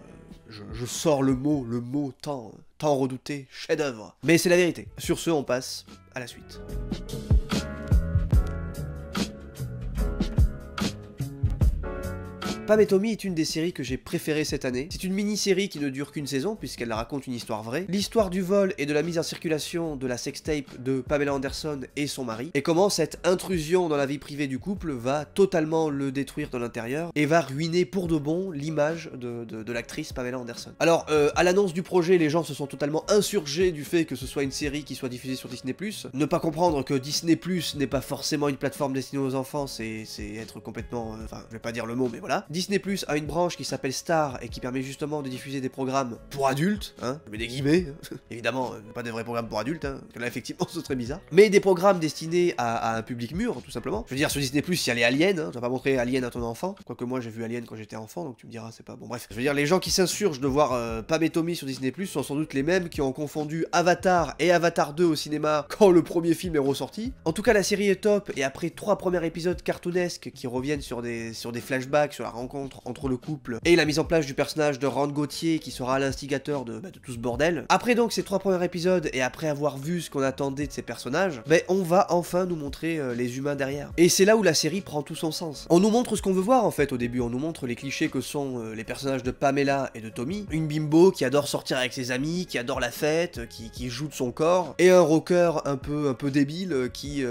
Je, je, sors le mot, le mot tant, tant redouté, chef-d'œuvre. Mais c'est la vérité. Sur ce, on passe à la suite. Pam et Tommy est une des séries que j'ai préférées cette année. C'est une mini-série qui ne dure qu'une saison puisqu'elle raconte une histoire vraie. L'histoire du vol et de la mise en circulation de la sextape de Pamela Anderson et son mari et comment cette intrusion dans la vie privée du couple va totalement le détruire de l'intérieur et va ruiner pour de bon l'image de, l'actrice Pamela Anderson. Alors, euh, à l'annonce du projet, les gens se sont totalement insurgés du fait que ce soit une série qui soit diffusée sur Disney+. Ne pas comprendre que Disney+, n'est pas forcément une plateforme destinée aux enfants, c'est être complètement... Euh, enfin, je vais pas dire le mot, mais voilà. Plus a une branche qui s'appelle Star et qui permet justement de diffuser des programmes pour adultes, hein, mets des guillemets, évidemment, euh, pas des vrais programmes pour adultes, hein, là effectivement ce serait bizarre, mais des programmes destinés à, un public mûr, tout simplement. Je veux dire, sur Disney Plus, il y a les aliens, hein, tu vas pas montrer Alien à ton enfant, quoique moi j'ai vu Alien quand j'étais enfant, donc tu me diras, c'est pas bon. Bref, je veux dire, les gens qui s'insurgent de voir euh, Pam et Tommy sur Disney Plus sont sans doute les mêmes qui ont confondu Avatar et Avatar 2 au cinéma quand le premier film est ressorti. En tout cas, la série est top, et après trois premiers épisodes cartoonesques qui reviennent sur des, sur des flashbacks, sur la rencontre entre le couple et la mise en place du personnage de Rand Gauthier qui sera l'instigateur de, bah, de, tout ce bordel. Après donc ces trois premiers épisodes et après avoir vu ce qu'on attendait de ces personnages, ben on va enfin nous montrer euh, les humains derrière. Et c'est là où la série prend tout son sens. On nous montre ce qu'on veut voir en fait au début, on nous montre les clichés que sont euh, les personnages de Pamela et de Tommy, une bimbo qui adore sortir avec ses amis, qui adore la fête, qui, qui joue de son corps, et un rocker un peu, un peu débile euh, qui,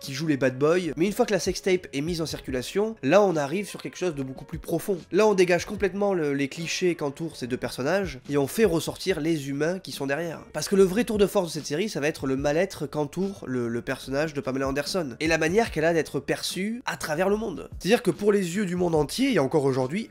qui joue les bad boys. Mais une fois que la sextape est mise en circulation, là on arrive sur quelque chose de beaucoup plus profond. Là, on dégage complètement les clichés qu'entourent ces deux personnages et on fait ressortir les humains qui sont derrière. Parce que le vrai tour de force de cette série, ça va être le mal-être qu'entoure le, le, personnage de Pamela Anderson et la manière qu'elle a d'être perçue à travers le monde. C'est-à-dire que pour les yeux du monde entier, et encore aujourd'hui,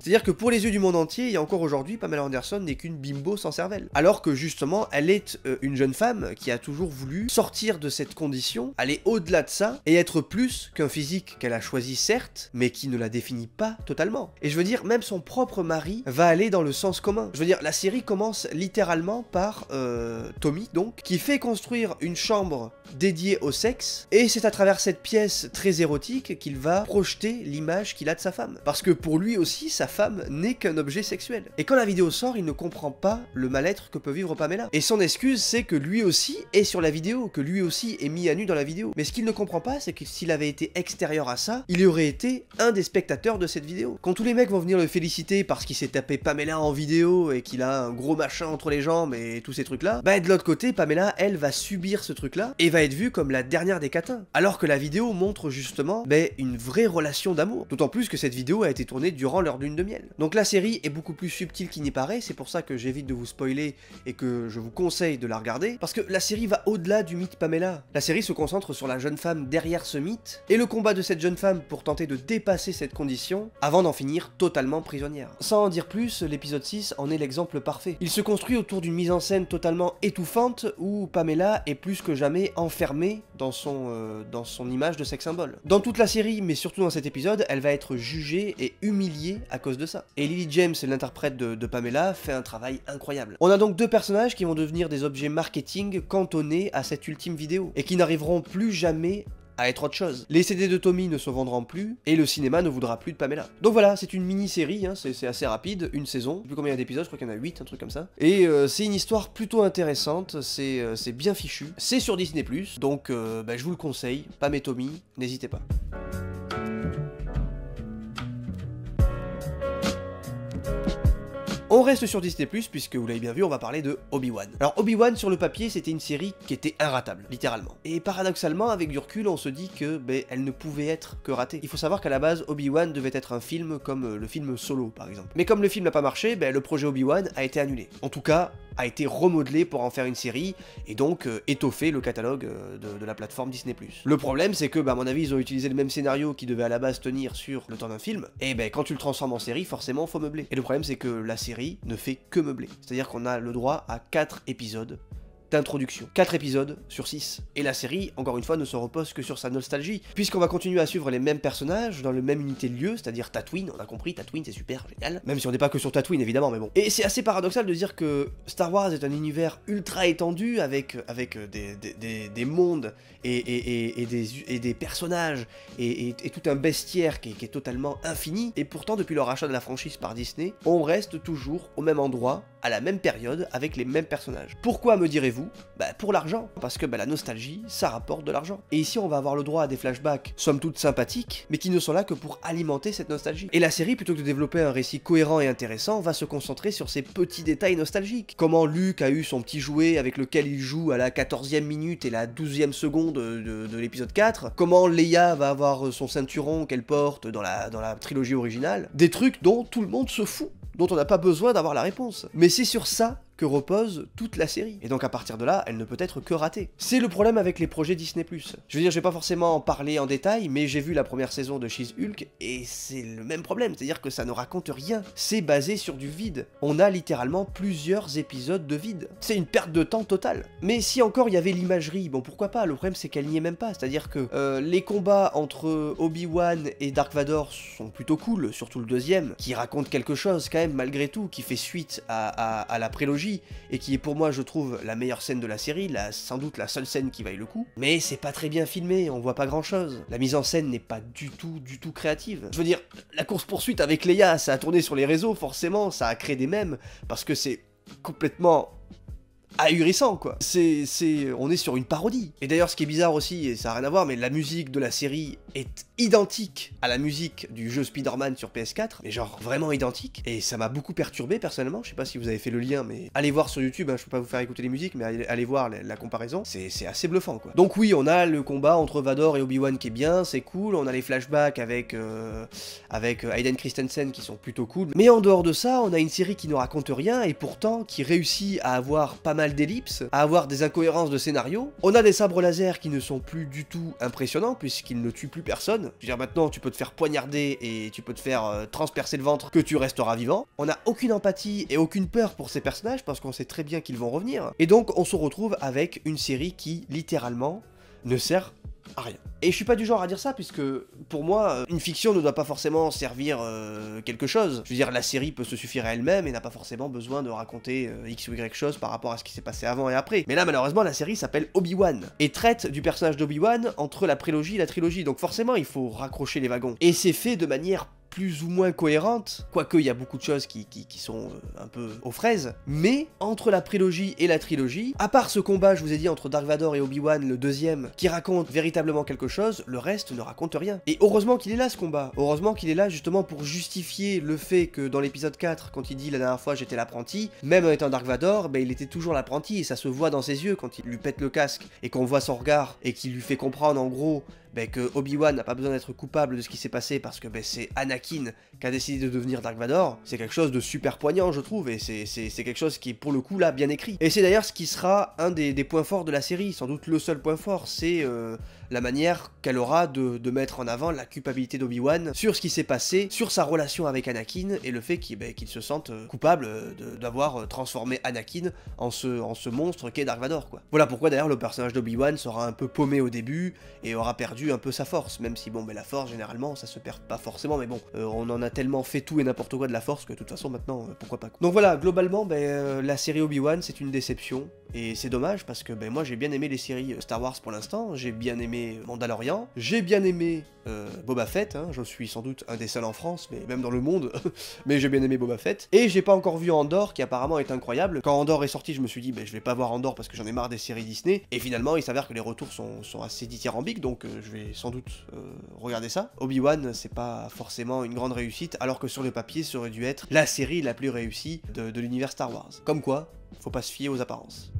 C'est-à-dire que pour les yeux du monde entier, et encore aujourd'hui, Pamela Anderson n'est qu'une bimbo sans cervelle. Alors que justement, elle est euh, une jeune femme qui a toujours voulu sortir de cette condition, aller au-delà de ça, et être plus qu'un physique qu'elle a choisi certes, mais qui ne la définit pas totalement. Et je veux dire, même son propre mari va aller dans le sens commun. Je veux dire, la série commence littéralement par euh, Tommy, donc, qui fait construire une chambre dédiée au sexe, et c'est à travers cette pièce très érotique qu'il va projeter l'image qu'il a de sa femme. Parce que pour lui aussi, sa femme n'est qu'un objet sexuel. Et quand la vidéo sort, il ne comprend pas le mal-être que peut vivre Pamela. Et son excuse, c'est que lui aussi est sur la vidéo, que lui aussi est mis à nu dans la vidéo. Mais ce qu'il ne comprend pas, c'est que s'il avait été extérieur à ça, il aurait été un des spectateurs de cette vidéo. Quand tous les mecs vont venir le féliciter parce qu'il s'est tapé Pamela en vidéo et qu'il a un gros machin entre les jambes et tous ces trucs-là, bah de l'autre côté, Pamela, elle, va subir ce truc-là et va être vue comme la dernière des catins. Alors que la vidéo montre justement bah, une vraie relation d'amour. D'autant plus que cette vidéo a été tournée durant leur de miel. Donc la série est beaucoup plus subtile qu'il n'y paraît, c'est pour ça que j'évite de vous spoiler et que je vous conseille de la regarder, parce que la série va au-delà du mythe Pamela. La série se concentre sur la jeune femme derrière ce mythe, et le combat de cette jeune femme pour tenter de dépasser cette condition, avant d'en finir totalement prisonnière. Sans en dire plus, l'épisode 6 en est l'exemple parfait. Il se construit autour d'une mise en scène totalement étouffante, où Pamela est plus que jamais enfermée dans son, euh, dans son image de sex symbole. Dans toute la série, mais surtout dans cet épisode, elle va être jugée et humiliée à cause de ça. Et Lily James, l'interprète de, Pamela, fait un travail incroyable. On a donc deux personnages qui vont devenir des objets marketing cantonnés à cette ultime vidéo, et qui n'arriveront plus jamais à être autre chose. Les CD de Tommy ne se vendront plus, et le cinéma ne voudra plus de Pamela. Donc voilà, c'est une mini-série, hein, c'est assez rapide, une saison, je sais plus combien d'épisodes, je crois qu'il y en a 8, un truc comme ça. Et euh, c'est une histoire plutôt intéressante, c'est euh, bien fichu, c'est sur Disney+, donc euh, bah, je vous le conseille, Pam et Tommy, n'hésitez pas. On reste sur Disney+, puisque vous l'avez bien vu, on va parler de Obi-Wan. Alors Obi-Wan, sur le papier, c'était une série qui était inratable, littéralement. Et paradoxalement, avec du recul, on se dit que ben, elle ne pouvait être que ratée. Il faut savoir qu'à la base, Obi-Wan devait être un film comme euh, le film Solo, par exemple. Mais comme le film n'a pas marché, ben, le projet Obi-Wan a été annulé. En tout cas, a été remodelé pour en faire une série, et donc euh, étoffer le catalogue euh, de, la plateforme Disney+. Le problème, c'est que, bah, à mon avis, ils ont utilisé le même scénario qui devait à la base tenir sur le temps d'un film, et ben quand tu le transformes en série, forcément, faut meubler. Et le problème, c'est que la série ne fait que meubler. C'est-à-dire qu'on a le droit à 4 épisodes d'introduction. 4 épisodes sur 6. Et la série, encore une fois, ne se repose que sur sa nostalgie, puisqu'on va continuer à suivre les mêmes personnages dans le même unité de lieu, c'est-à-dire Tatooine, on a compris, Tatooine c'est super, génial, même si on n'est pas que sur Tatooine évidemment, mais bon. Et c'est assez paradoxal de dire que Star Wars est un univers ultra étendu, avec, avec des, des, des, des mondes et, des, et des personnages, et, tout un bestiaire qui qui est totalement infini, et pourtant depuis le rachat de la franchise par Disney, on reste toujours au même endroit, à la même période, avec les mêmes personnages. Pourquoi me direz-vous? Bah, pour l'argent, parce que bah, la nostalgie, ça rapporte de l'argent. Et ici, on va avoir le droit à des flashbacks, somme toute sympathiques, mais qui ne sont là que pour alimenter cette nostalgie. Et la série, plutôt que de développer un récit cohérent et intéressant, va se concentrer sur ces petits détails nostalgiques. Comment Luke a eu son petit jouet avec lequel il joue à la 14e minute et la 12e seconde de, de l'épisode 4. Comment Leia va avoir son ceinturon qu'elle porte dans la, dans la trilogie originale. Des trucs dont tout le monde se fout dont on n'a pas besoin d'avoir la réponse. Mais c'est sur ça que repose toute la série. Et donc à partir de là, elle ne peut être que ratée. C'est le problème avec les projets Disney+. Je veux dire, je vais pas forcément en parler en détail, mais j'ai vu la première saison de She-Hulk, et c'est le même problème, c'est-à-dire que ça ne raconte rien. C'est basé sur du vide. On a littéralement plusieurs épisodes de vide. C'est une perte de temps totale. Mais si encore il y avait l'imagerie, bon pourquoi pas, le problème c'est qu'elle n'y est même pas, c'est-à-dire que euh, les combats entre Obi-Wan et Dark Vador sont plutôt cool, surtout le deuxième, qui raconte quelque chose quand même malgré tout, qui fait suite à, la prélogie, et qui est pour moi, je trouve, la meilleure scène de la série, la, sans doute la seule scène qui vaille le coup. Mais c'est pas très bien filmé, on voit pas grand chose. La mise en scène n'est pas du tout, du tout créative. Je veux dire, la course-poursuite avec Leia, ça a tourné sur les réseaux, forcément, ça a créé des mèmes, parce que c'est complètement ahurissant quoi. C'est, c'est, on est sur une parodie. Et d'ailleurs, ce qui est bizarre aussi, et ça n'a rien à voir, mais la musique de la série est identique à la musique du jeu Spider-Man sur PS4, mais genre vraiment identique. Et ça m'a beaucoup perturbé personnellement. Je sais pas si vous avez fait le lien, mais allez voir sur YouTube. Hein, je peux pas vous faire écouter les musiques, mais allez, voir la, comparaison. C'est, assez bluffant quoi. Donc oui, on a le combat entre Vador et Obi-Wan qui est bien, c'est cool. On a les flashbacks avec euh, avec Hayden Christensen qui sont plutôt cool. Mais en dehors de ça, on a une série qui ne raconte rien et pourtant qui réussit à avoir pas mal d'ellipses, à avoir des incohérences de scénario. On a des sabres laser qui ne sont plus du tout impressionnants puisqu'ils ne tuent plus personne. Je veux dire maintenant tu peux te faire poignarder et tu peux te faire euh, transpercer le ventre que tu resteras vivant. On n'a aucune empathie et aucune peur pour ces personnages parce qu'on sait très bien qu'ils vont revenir. Et donc on se retrouve avec une série qui littéralement ne sert à rien. Et je suis pas du genre à dire ça, puisque pour moi, une fiction ne doit pas forcément servir euh, quelque chose. Je veux dire, la série peut se suffire à elle-même et n'a pas forcément besoin de raconter euh, X ou Y chose par rapport à ce qui s'est passé avant et après. Mais là, malheureusement, la série s'appelle Obi-Wan et traite du personnage d'Obi-Wan entre la prélogie et la trilogie. Donc forcément, il faut raccrocher les wagons. Et c'est fait de manière plus ou moins cohérente, quoique il y a beaucoup de choses qui, sont euh, un peu aux fraises, mais entre la prélogie et la trilogie, à part ce combat, je vous ai dit, entre Dark Vador et Obi-Wan, le deuxième, qui raconte véritablement quelque chose, le reste ne raconte rien. Et heureusement qu'il est là ce combat, heureusement qu'il est là justement pour justifier le fait que dans l'épisode 4, quand il dit la dernière fois j'étais l'apprenti, même en étant Dark Vador, ben, il était toujours l'apprenti et ça se voit dans ses yeux quand il lui pète le casque et qu'on voit son regard et qu'il lui fait comprendre en gros ben, que Obi-Wan n'a pas besoin d'être coupable de ce qui s'est passé parce que ben, c'est Anakin qui a décidé de devenir Dark Vador, c'est quelque chose de super poignant, je trouve, et c'est quelque chose qui est pour le coup là bien écrit. Et c'est d'ailleurs ce qui sera un des, points forts de la série, sans doute le seul point fort, c'est euh, la manière qu'elle aura de, mettre en avant la culpabilité d'Obi-Wan sur ce qui s'est passé, sur sa relation avec Anakin et le fait qu'il ben, se sente euh, coupable euh, d'avoir euh, transformé Anakin en ce, en ce monstre qu'est Dark Vador. Quoi. Voilà pourquoi d'ailleurs le personnage d'Obi-Wan sera un peu paumé au début et aura perdu un peu sa force, même si bon, ben, la force généralement ça se perd pas forcément, mais bon, on en a tellement fait tout et n'importe quoi de la force que de toute façon maintenant, pourquoi pas. Donc voilà, globalement, ben, la série Obi-Wan c'est une déception et c'est dommage parce que moi j'ai bien aimé les séries Star Wars pour l'instant, j'ai bien aimé Mandalorian. J'ai bien aimé euh, Boba Fett, hein. je suis sans doute un des seuls en France, mais même dans le monde, mais j'ai bien aimé Boba Fett. Et j'ai pas encore vu Andor, qui apparemment est incroyable. Quand Andor est sorti, je me suis dit, ben, je vais pas voir Andor parce que j'en ai marre des séries Disney. Et finalement, il s'avère que les retours sont, assez dithyrambiques, donc euh, je vais sans doute euh, regarder ça. Obi-Wan, c'est pas forcément une grande réussite, alors que sur le papier, ça aurait dû être la série la plus réussie de, de l'univers Star Wars. Comme quoi, faut pas se fier aux apparences.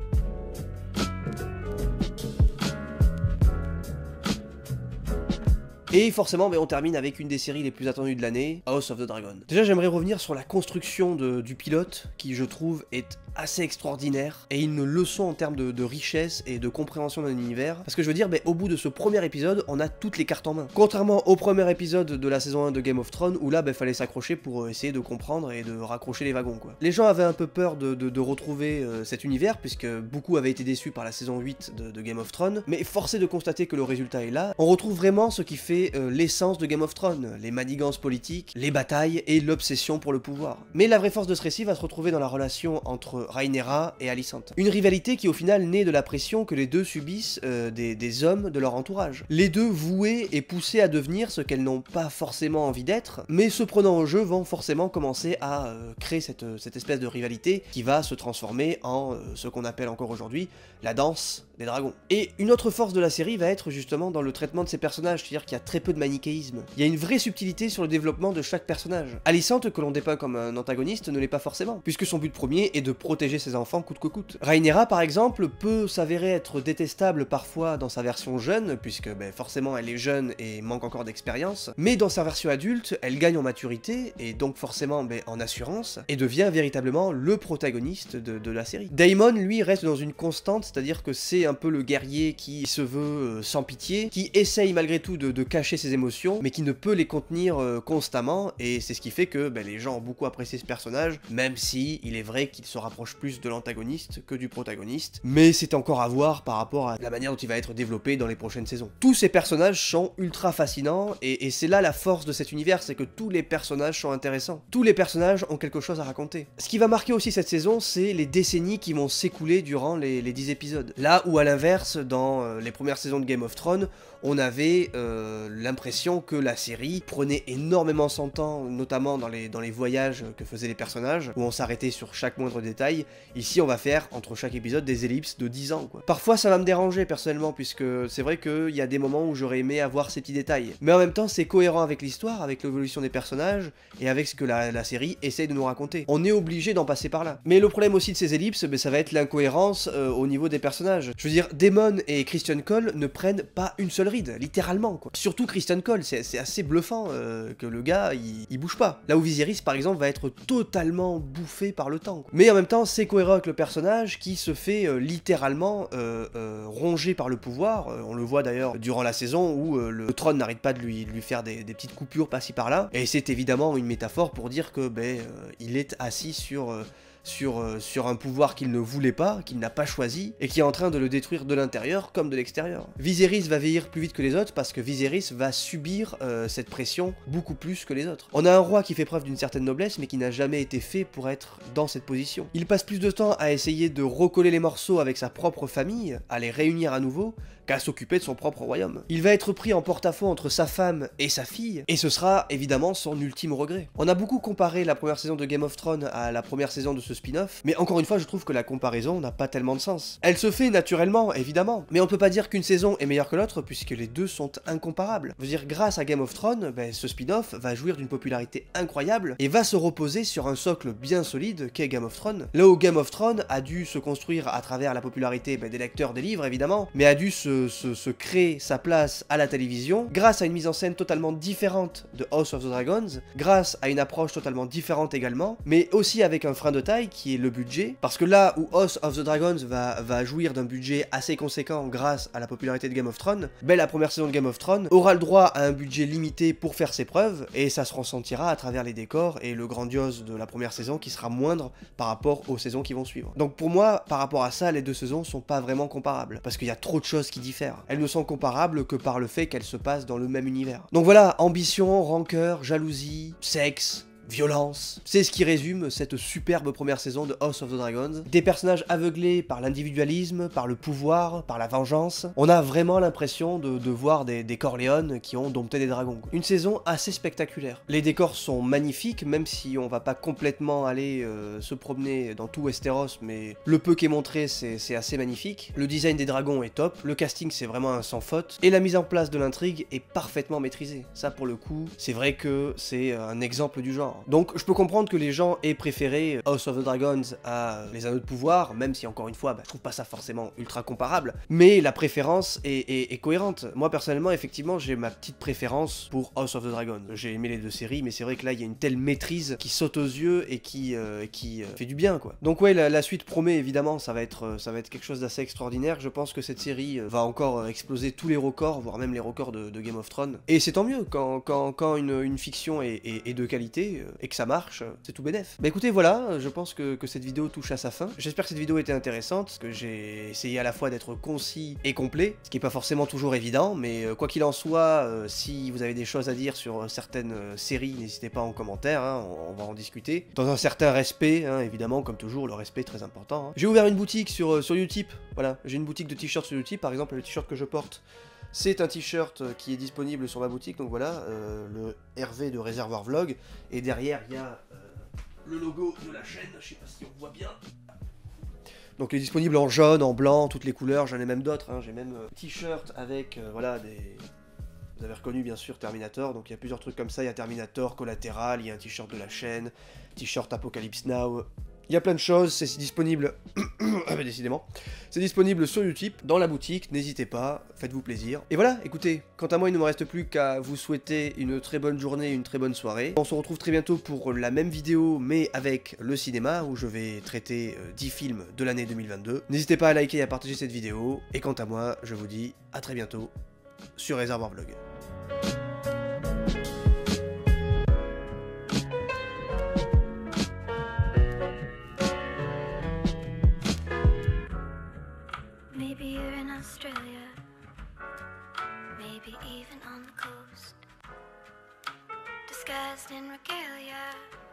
Et forcément, mais on termine avec une des séries les plus attendues de l'année, House of the Dragon. Déjà, j'aimerais revenir sur la construction du pilote, qui je trouve est assez extraordinaire et une leçon en termes de, richesse et de compréhension d'un univers. Parce que je veux dire, ben, au bout de ce premier épisode, on a toutes les cartes en main. Contrairement au premier épisode de la saison 1 de Game of Thrones, où là, ben, fallait s'accrocher pour euh, essayer de comprendre et de raccrocher les wagons. Les gens avaient un peu peur de, retrouver euh, cet univers, puisque beaucoup avaient été déçus par la saison 8 de, Game of Thrones, mais forcé de constater que le résultat est là. On retrouve vraiment ce qui fait euh, l'essence de Game of Thrones, les manigances politiques, les batailles et l'obsession pour le pouvoir. Mais la vraie force de ce récit va se retrouver dans la relation entre Rhaenyra et Alicent. Une rivalité qui au final naît de la pression que les deux subissent euh, des, hommes de leur entourage. Les deux voués et poussés à devenir ce qu'elles n'ont pas forcément envie d'être, mais se prenant au jeu vont forcément commencer à euh, créer cette, espèce de rivalité qui va se transformer en ce qu'on appelle encore aujourd'hui la danse des dragons. Et une autre force de la série va être justement dans le traitement de ces personnages, c'est-à-dire qu'il y a très peu de manichéisme. Il y a une vraie subtilité sur le développement de chaque personnage. Alicente, que l'on dépeint comme un antagoniste, ne l'est pas forcément, puisque son but premier est de protéger ses enfants coûte que coûte. Rhaenyra, par exemple, peut s'avérer être détestable parfois dans sa version jeune, puisque ben, forcément elle est jeune et manque encore d'expérience, mais dans sa version adulte, elle gagne en maturité, et donc forcément ben, en assurance, et devient véritablement le protagoniste de, de la série. Daemon, lui, reste dans une constante, c'est-à-dire que c'est un peu le guerrier qui se veut euh, sans pitié, qui essaye malgré tout de, cacher ses émotions, mais qui ne peut les contenir euh, constamment, et c'est ce qui fait que ben, les gens ont beaucoup apprécié ce personnage, même si il est vrai qu'il se rapproche plus de l'antagoniste que du protagoniste, mais c'est encore à voir par rapport à la manière dont il va être développé dans les prochaines saisons. Tous ces personnages sont ultra fascinants, et, c'est là la force de cet univers, c'est que tous les personnages sont intéressants. Tous les personnages ont quelque chose à raconter. Ce qui va marquer aussi cette saison, c'est les décennies qui vont s'écouler durant les, les 10 épisodes. Là où à l'inverse, dans euh, les premières saisons de Game of Thrones, on avait euh, l'impression que la série prenait énormément son temps, notamment dans les, dans les voyages que faisaient les personnages, où on s'arrêtait sur chaque moindre détail. Ici, on va faire, entre chaque épisode, des ellipses de 10 ans. Quoi. Parfois, ça va me déranger personnellement, puisque c'est vrai qu'il y a des moments où j'aurais aimé avoir ces petits détails. Mais en même temps, c'est cohérent avec l'histoire, avec l'évolution des personnages, et avec ce que la, série essaye de nous raconter. On est obligé d'en passer par là. Mais le problème aussi de ces ellipses, ben, ça va être l'incohérence euh, au niveau des personnages. Je veux dire, Damon et Christian Cole ne prennent pas une seule littéralement quoi. Surtout Christian Cole, c'est assez bluffant euh, que le gars il, bouge pas. Là où Viserys par exemple va être totalement bouffé par le temps. Mais en même temps c'est cohérent le personnage qui se fait euh, littéralement euh, ronger par le pouvoir. on le voit d'ailleurs durant la saison où le trône n'arrête pas de lui, faire des, des petites coupures par-ci par-là. Et c'est évidemment une métaphore pour dire que ben il est assis sur sur, euh, sur un pouvoir qu'il ne voulait pas, qu'il n'a pas choisi, et qui est en train de le détruire de l'intérieur comme de l'extérieur. Viserys va vieillir plus vite que les autres parce que Viserys va subir euh, cette pression beaucoup plus que les autres. On a un roi qui fait preuve d'une certaine noblesse, mais qui n'a jamais été fait pour être dans cette position. Il passe plus de temps à essayer de recoller les morceaux avec sa propre famille, à les réunir à nouveau, qu'à s'occuper de son propre royaume. Il va être pris en porte-à-faux entre sa femme et sa fille, et ce sera évidemment son ultime regret. On a beaucoup comparé la première saison de Game of Thrones à la première saison de ce spin-off, mais encore une fois, je trouve que la comparaison n'a pas tellement de sens. Elle se fait naturellement, évidemment, mais on peut pas dire qu'une saison est meilleure que l'autre puisque les deux sont incomparables. Je veux dire, grâce à Game of Thrones, ben, ce spin-off va jouir d'une popularité incroyable et va se reposer sur un socle bien solide qu'est Game of Thrones. Là où Game of Thrones a dû se construire à travers la popularité ben, des lecteurs des livres, évidemment, mais a dû se, se créer sa place à la télévision grâce à une mise en scène totalement différente de House of the Dragons, grâce à une approche totalement différente également, mais aussi avec un frein de taille qui est le budget, parce que là où House of the Dragons va, va jouir d'un budget assez conséquent grâce à la popularité de Game of Thrones, ben la première saison de Game of Thrones aura le droit à un budget limité pour faire ses preuves, et ça se ressentira à travers les décors et le grandiose de la première saison qui sera moindre par rapport aux saisons qui vont suivre. Donc pour moi, par rapport à ça, les deux saisons sont pas vraiment comparables, parce qu'il y a trop de choses qui Elles ne sont comparables que par le fait qu'elles se passent dans le même univers. Donc voilà, ambition, rancœur, jalousie, sexe, violence. C'est ce qui résume cette superbe première saison de House of the Dragons. Des personnages aveuglés par l'individualisme, par le pouvoir, par la vengeance. On a vraiment l'impression de, voir des, des qui ont dompté des dragons. Une saison assez spectaculaire. Les décors sont magnifiques, même si on va pas complètement aller euh, se promener dans tout Westeros, mais le peu qui est montré, c'est assez magnifique. Le design des dragons est top, le casting c'est vraiment un sans faute, et la mise en place de l'intrigue est parfaitement maîtrisée. Ça pour le coup, c'est vrai que c'est un exemple du genre. Donc je peux comprendre que les gens aient préféré House of the Dragons à Les Anneaux de Pouvoir, même si encore une fois, bah, je trouve pas ça forcément ultra comparable, mais la préférence est, cohérente. Moi personnellement, effectivement, j'ai ma petite préférence pour House of the Dragon. J'ai aimé les deux séries, mais c'est vrai que là, il y a une telle maîtrise qui saute aux yeux et qui, euh, euh, fait du bien, quoi. Donc ouais, la, suite promet évidemment, ça va être, euh, ça va être quelque chose d'assez extraordinaire. Je pense que cette série va encore exploser tous les records, voire même les records de, Game of Thrones. Et c'est tant mieux quand, une, fiction est de qualité et que ça marche, c'est tout bénef. Bah écoutez, voilà, je pense que, cette vidéo touche à sa fin. J'espère que cette vidéo était intéressante, que j'ai essayé à la fois d'être concis et complet, ce qui est pas forcément toujours évident, mais euh, quoi qu'il en soit, euh, si vous avez des choses à dire sur certaines euh, séries, n'hésitez pas en commentaire, hein, on, va en discuter. Dans un certain respect, hein, évidemment, comme toujours, le respect est très important. Hein. J'ai ouvert une boutique sur, sur Utip, voilà, j'ai une boutique de t-shirts sur Utip, par exemple le t-shirt que je porte c'est un t-shirt qui est disponible sur ma boutique, donc voilà, euh, le Hervé de Réservoir Vlog. Et derrière, il y a euh, le logo de la chaîne, je sais pas si on voit bien. Donc il est disponible en jaune, en blanc, toutes les couleurs, j'en ai même d'autres, hein. j'ai même euh, t-shirt avec, voilà, des... Vous avez reconnu bien sûr Terminator, donc il y a plusieurs trucs comme ça, il y a Terminator, Collatéral, il y a un t-shirt de la chaîne, t-shirt Apocalypse Now, il y a plein de choses, c'est disponible, ah décidément, c'est disponible sur Utip, dans la boutique, n'hésitez pas, faites-vous plaisir. Et voilà, écoutez, quant à moi, il ne me reste plus qu'à vous souhaiter une très bonne journée, une très bonne soirée. On se retrouve très bientôt pour la même vidéo, mais avec le cinéma, où je vais traiter 10 euh, films de l'année 2022. N'hésitez pas à liker et à partager cette vidéo, et quant à moi, je vous dis à très bientôt sur Réservoir Vlog. Disguised in regalia.